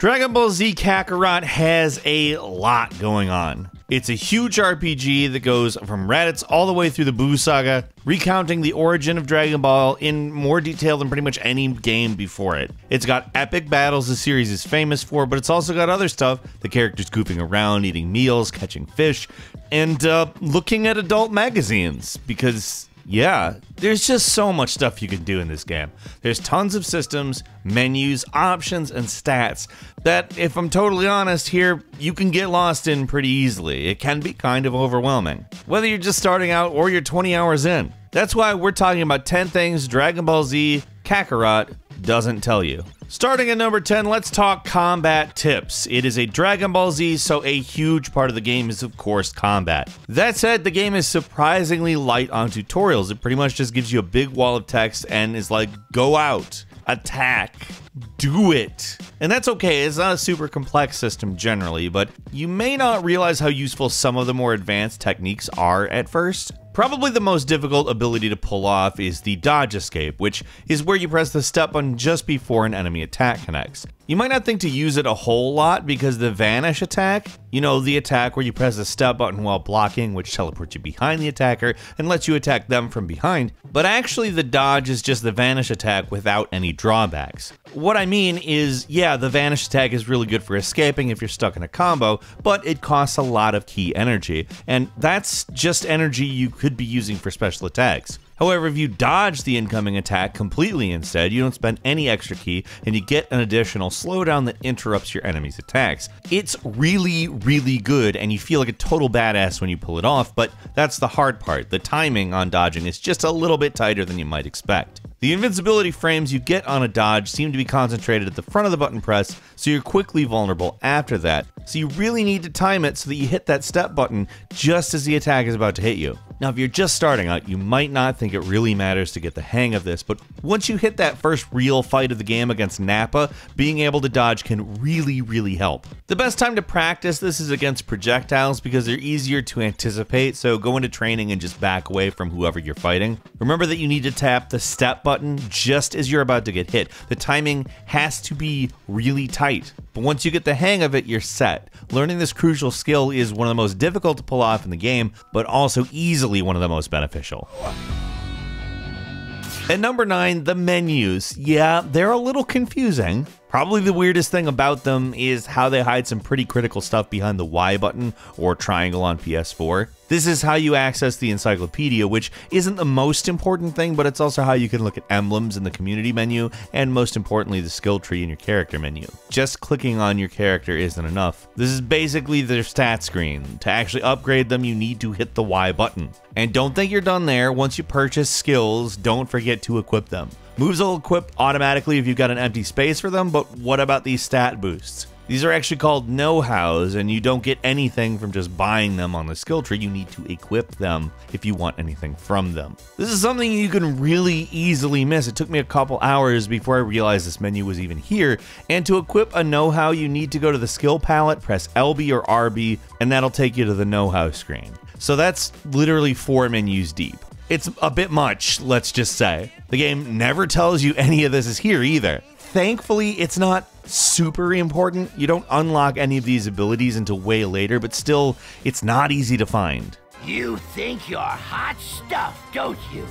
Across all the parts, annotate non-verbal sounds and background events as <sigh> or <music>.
Dragon Ball Z Kakarot has a lot going on. It's a huge RPG that goes from Raditz all the way through the Buu saga, recounting the origin of Dragon Ball in more detail than pretty much any game before it. It's got epic battles the series is famous for, but it's also got other stuff the characters goofing around, eating meals, catching fish, and uh, looking at adult magazines because yeah, there's just so much stuff you can do in this game. There's tons of systems, menus, options, and stats that, if I'm totally honest here, you can get lost in pretty easily. It can be kind of overwhelming, whether you're just starting out or you're 20 hours in. That's why we're talking about 10 things Dragon Ball Z Kakarot doesn't tell you. Starting at number 10, let's talk combat tips. It is a Dragon Ball Z, so a huge part of the game is, of course, combat. That said, the game is surprisingly light on tutorials. It pretty much just gives you a big wall of text and is like, go out, attack, do it. And that's okay, it's not a super complex system generally, but you may not realize how useful some of the more advanced techniques are at first. Probably the most difficult ability to pull off is the dodge escape, which is where you press the step button just before an enemy attack connects. You might not think to use it a whole lot because the vanish attack, you know, the attack where you press the step button while blocking, which teleports you behind the attacker and lets you attack them from behind, but actually the dodge is just the vanish attack without any drawbacks. What I mean is, yeah, the vanish attack is really good for escaping if you're stuck in a combo, but it costs a lot of ki energy, and that's just energy you could be using for special attacks. However, if you dodge the incoming attack completely instead, you don't spend any extra ki and you get an additional slowdown that interrupts your enemy's attacks. It's really, really good and you feel like a total badass when you pull it off, but that's the hard part. The timing on dodging is just a little bit tighter than you might expect. The invincibility frames you get on a dodge seem to be concentrated at the front of the button press, so you're quickly vulnerable after that. So you really need to time it so that you hit that step button just as the attack is about to hit you. Now, if you're just starting out, you might not think it really matters to get the hang of this, but once you hit that first real fight of the game against Nappa, being able to dodge can really, really help. The best time to practice this is against projectiles because they're easier to anticipate, so go into training and just back away from whoever you're fighting. Remember that you need to tap the step button just as you're about to get hit. The timing has to be really tight, but once you get the hang of it, you're set. Learning this crucial skill is one of the most difficult to pull off in the game, but also easily one of the most beneficial. At number 9, the menus. Yeah, they're a little confusing. Probably the weirdest thing about them is how they hide some pretty critical stuff behind the Y button or triangle on PS4. This is how you access the encyclopedia, which isn't the most important thing, but it's also how you can look at emblems in the community menu, and most importantly, the skill tree in your character menu. Just clicking on your character isn't enough. This is basically their stat screen. To actually upgrade them, you need to hit the Y button. And don't think you're done there. Once you purchase skills, don't forget to equip them. Moves will equip automatically if you've got an empty space for them, but what about these stat boosts? These are actually called know-hows, and you don't get anything from just buying them on the skill tree. You need to equip them if you want anything from them. This is something you can really easily miss. It took me a couple hours before I realized this menu was even here, and to equip a know-how, you need to go to the skill palette, press LB or RB, and that'll take you to the know-how screen. So that's literally four menus deep. It's a bit much, let's just say. The game never tells you any of this is here either. Thankfully, it's not super important. You don't unlock any of these abilities until way later, but still, it's not easy to find. You think you're hot stuff, don't you?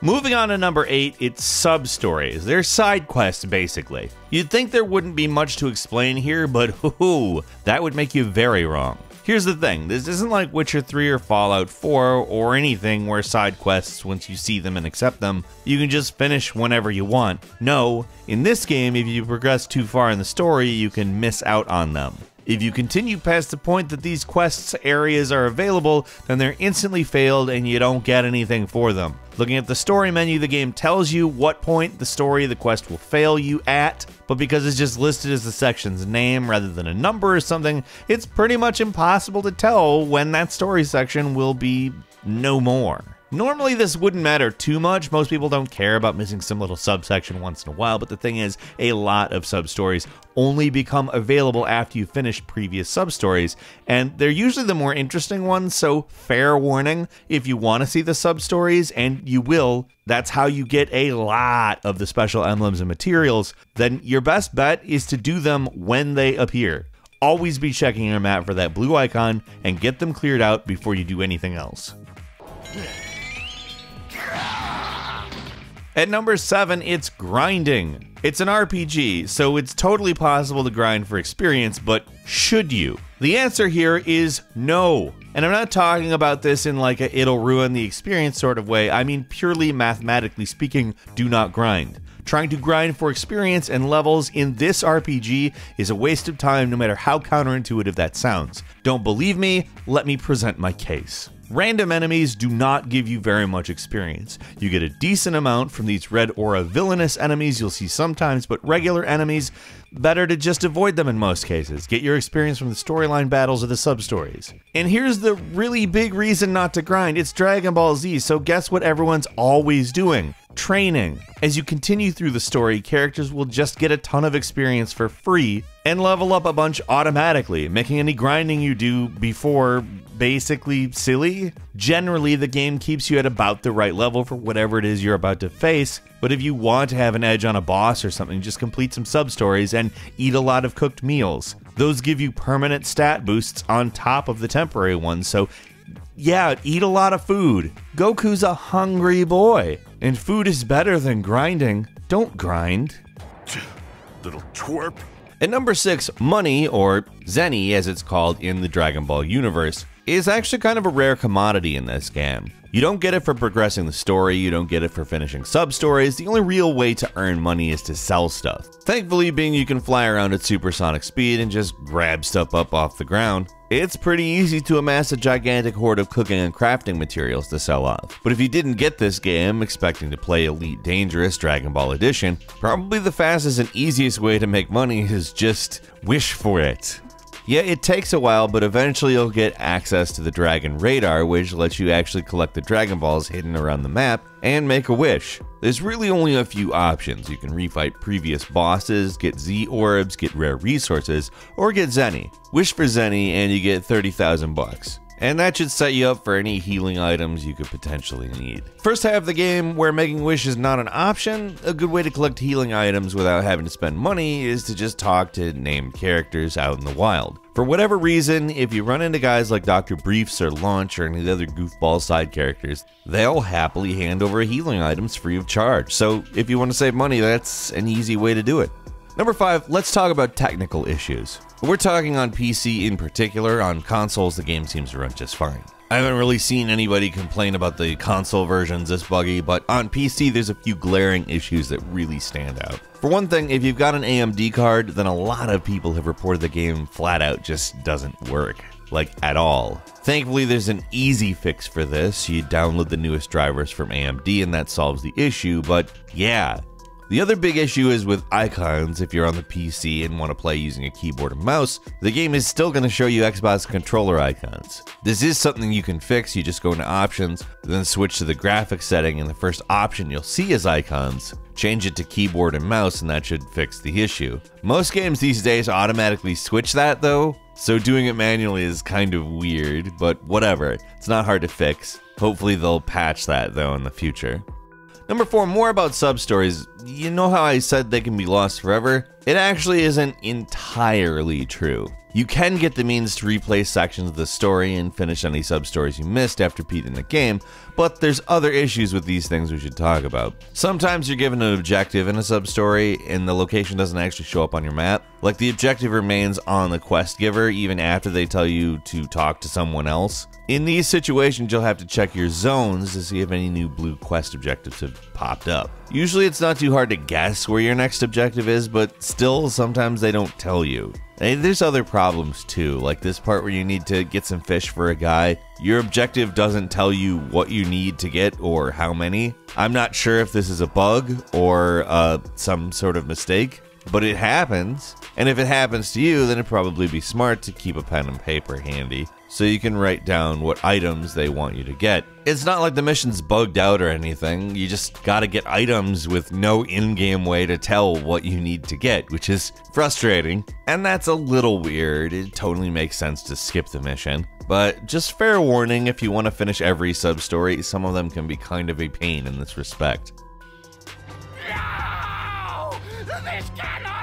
Moving on to number 8, it's sub-stories. They're side quests, basically. You'd think there wouldn't be much to explain here, but <laughs> hoo, that would make you very wrong. Here's the thing, this isn't like Witcher 3 or Fallout 4 or anything where side quests, once you see them and accept them, you can just finish whenever you want. No, in this game, if you progress too far in the story, you can miss out on them. If you continue past the point that these quests areas are available, then they're instantly failed and you don't get anything for them. Looking at the story menu, the game tells you what point the story the quest will fail you at, but because it's just listed as the section's name rather than a number or something, it's pretty much impossible to tell when that story section will be no more. Normally, this wouldn't matter too much. Most people don't care about missing some little subsection once in a while, but the thing is, a lot of sub-stories only become available after you finish previous sub-stories, and they're usually the more interesting ones, so fair warning, if you want to see the sub-stories, and you will, that's how you get a lot of the special emblems and materials, then your best bet is to do them when they appear. Always be checking your map for that blue icon and get them cleared out before you do anything else. At number 7, it's grinding. It's an RPG, so it's totally possible to grind for experience, but should you? The answer here is no. And I'm not talking about this in like a it'll ruin the experience sort of way. I mean, purely mathematically speaking, do not grind. Trying to grind for experience and levels in this RPG is a waste of time no matter how counterintuitive that sounds. Don't believe me? Let me present my case. Random enemies do not give you very much experience. You get a decent amount from these red aura villainous enemies you'll see sometimes, but regular enemies, better to just avoid them in most cases. Get your experience from the storyline battles or the sub-stories. And here's the really big reason not to grind. It's Dragon Ball Z, so guess what everyone's always doing? Training. As you continue through the story, characters will just get a ton of experience for free and level up a bunch automatically, making any grinding you do before basically silly. Generally, the game keeps you at about the right level for whatever it is you're about to face, but if you want to have an edge on a boss or something, just complete some sub stories and eat a lot of cooked meals. Those give you permanent stat boosts on top of the temporary ones, so yeah, eat a lot of food. Goku's a hungry boy, and food is better than grinding. Don't grind. <sighs> Little twerp. At number 6, money, or Zeni as it's called in the Dragon Ball universe, is actually kind of a rare commodity in this game. You don't get it for progressing the story, you don't get it for finishing sub-stories, the only real way to earn money is to sell stuff. Thankfully, being you can fly around at supersonic speed and just grab stuff up off the ground, it's pretty easy to amass a gigantic hoard of cooking and crafting materials to sell off. But if you didn't get this game expecting to play Elite Dangerous Dragon Ball Edition, probably the fastest and easiest way to make money is just wish for it. Yeah, it takes a while, but eventually you'll get access to the Dragon Radar, which lets you actually collect the Dragon Balls hidden around the map and make a wish. There's really only a few options. You can refight previous bosses, get Z orbs, get rare resources, or get Zeni. Wish for Zeni and you get 30,000 bucks and that should set you up for any healing items you could potentially need. First half of the game, where making wish is not an option, a good way to collect healing items without having to spend money is to just talk to named characters out in the wild. For whatever reason, if you run into guys like Dr. Briefs or Launch or any of the other goofball side characters, they'll happily hand over healing items free of charge. So if you want to save money, that's an easy way to do it. Number 5, let's talk about technical issues. We're talking on PC in particular, on consoles the game seems to run just fine. I haven't really seen anybody complain about the console versions this buggy, but on PC there's a few glaring issues that really stand out. For one thing, if you've got an AMD card, then a lot of people have reported the game flat out just doesn't work. Like, at all. Thankfully, there's an easy fix for this. You download the newest drivers from AMD and that solves the issue, but yeah, the other big issue is with icons. If you're on the PC and want to play using a keyboard and mouse, the game is still going to show you Xbox controller icons. This is something you can fix. You just go into options, then switch to the graphics setting, and the first option you'll see is icons. Change it to keyboard and mouse, and that should fix the issue. Most games these days automatically switch that though, so doing it manually is kind of weird, but whatever. It's not hard to fix. Hopefully they'll patch that though in the future. Number four, more about sub stories. You know how I said they can be lost forever? It actually isn't entirely true. You can get the means to replay sections of the story and finish any sub stories you missed after beating the game, but there's other issues with these things we should talk about. Sometimes you're given an objective in a sub story and the location doesn't actually show up on your map. Like the objective remains on the quest giver even after they tell you to talk to someone else. In these situations, you'll have to check your zones to see if any new blue quest objectives have popped up. Usually it's not too hard to guess where your next objective is, but still sometimes they don't tell you. And there's other problems too, like this part where you need to get some fish for a guy. Your objective doesn't tell you what you need to get or how many. I'm not sure if this is a bug or uh, some sort of mistake, but it happens. And if it happens to you, then it'd probably be smart to keep a pen and paper handy. So you can write down what items they want you to get. It's not like the mission's bugged out or anything, you just gotta get items with no in game way to tell what you need to get, which is frustrating. And that's a little weird, it totally makes sense to skip the mission. But just fair warning if you want to finish every sub story, some of them can be kind of a pain in this respect. No! This cannot!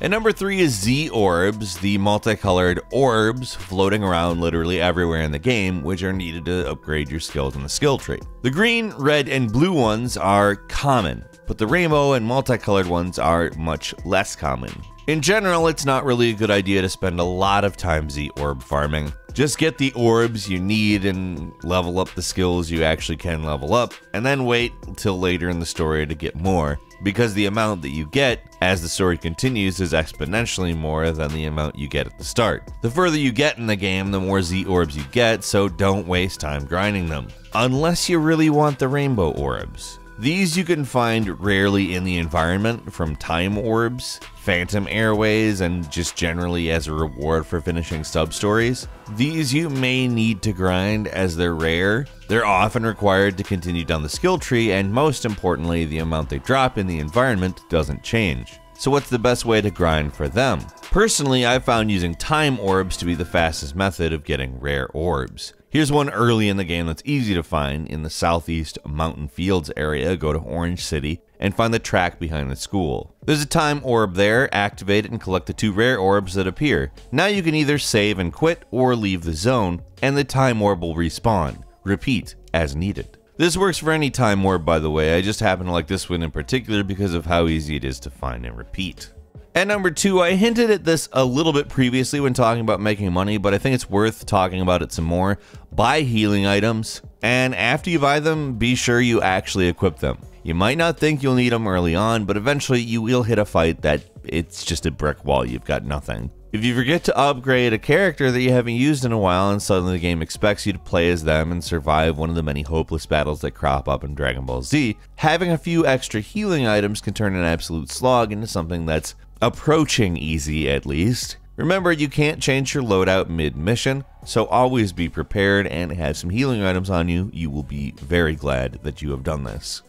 And number three is Z Orbs, the multicolored orbs floating around literally everywhere in the game, which are needed to upgrade your skills in the skill tree. The green, red, and blue ones are common, but the rainbow and multicolored ones are much less common. In general, it's not really a good idea to spend a lot of time Z orb farming. Just get the orbs you need and level up the skills you actually can level up, and then wait until later in the story to get more, because the amount that you get as the story continues is exponentially more than the amount you get at the start. The further you get in the game, the more Z orbs you get, so don't waste time grinding them. Unless you really want the rainbow orbs. These you can find rarely in the environment from time orbs, phantom airways, and just generally as a reward for finishing sub stories. These you may need to grind as they're rare. They're often required to continue down the skill tree, and most importantly, the amount they drop in the environment doesn't change. So, what's the best way to grind for them? Personally, I've found using time orbs to be the fastest method of getting rare orbs. Here's one early in the game that's easy to find in the southeast Mountain Fields area. Go to Orange City and find the track behind the school. There's a time orb there, activate it and collect the two rare orbs that appear. Now you can either save and quit or leave the zone, and the time orb will respawn. Repeat as needed. This works for any time orb, by the way. I just happen to like this one in particular because of how easy it is to find and repeat. And number two, I hinted at this a little bit previously when talking about making money, but I think it's worth talking about it some more. Buy healing items, and after you buy them, be sure you actually equip them. You might not think you'll need them early on, but eventually you will hit a fight that it's just a brick wall, you've got nothing. If you forget to upgrade a character that you haven't used in a while and suddenly the game expects you to play as them and survive one of the many hopeless battles that crop up in Dragon Ball Z, having a few extra healing items can turn an absolute slog into something that's approaching easy at least. Remember, you can't change your loadout mid mission, so always be prepared and have some healing items on you. You will be very glad that you have done this.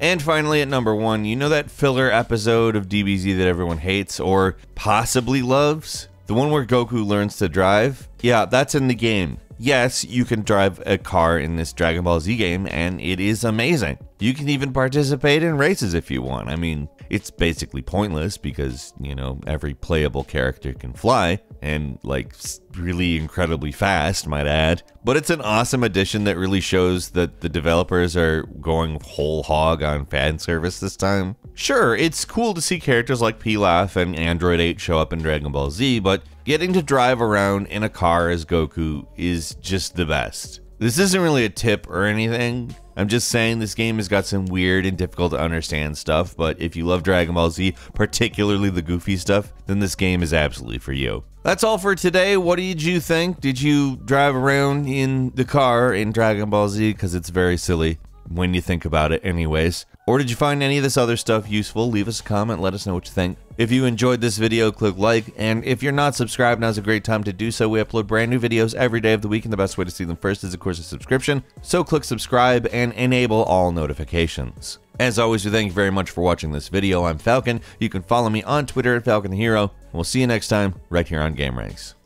And finally, at number one, you know that filler episode of DBZ that everyone hates or possibly loves? The one where Goku learns to drive? Yeah, that's in the game yes, you can drive a car in this Dragon Ball Z game, and it is amazing. You can even participate in races if you want. I mean, it's basically pointless because, you know, every playable character can fly and, like, really incredibly fast, might add. But it's an awesome addition that really shows that the developers are going whole hog on fan service this time. Sure, it's cool to see characters like Pilaf and Android 8 show up in Dragon Ball Z, but getting to drive around in a car as Goku is just the best. This isn't really a tip or anything. I'm just saying this game has got some weird and difficult to understand stuff, but if you love Dragon Ball Z, particularly the goofy stuff, then this game is absolutely for you. That's all for today. What did you think? Did you drive around in the car in Dragon Ball Z? Because it's very silly when you think about it, anyways. Or did you find any of this other stuff useful? Leave us a comment, let us know what you think. If you enjoyed this video, click like, and if you're not subscribed, now's a great time to do so. We upload brand new videos every day of the week, and the best way to see them first is, of course, a subscription. So click subscribe and enable all notifications. As always, we thank you very much for watching this video. I'm Falcon. You can follow me on Twitter at Falcon Hero. We'll see you next time, right here on Gameranx.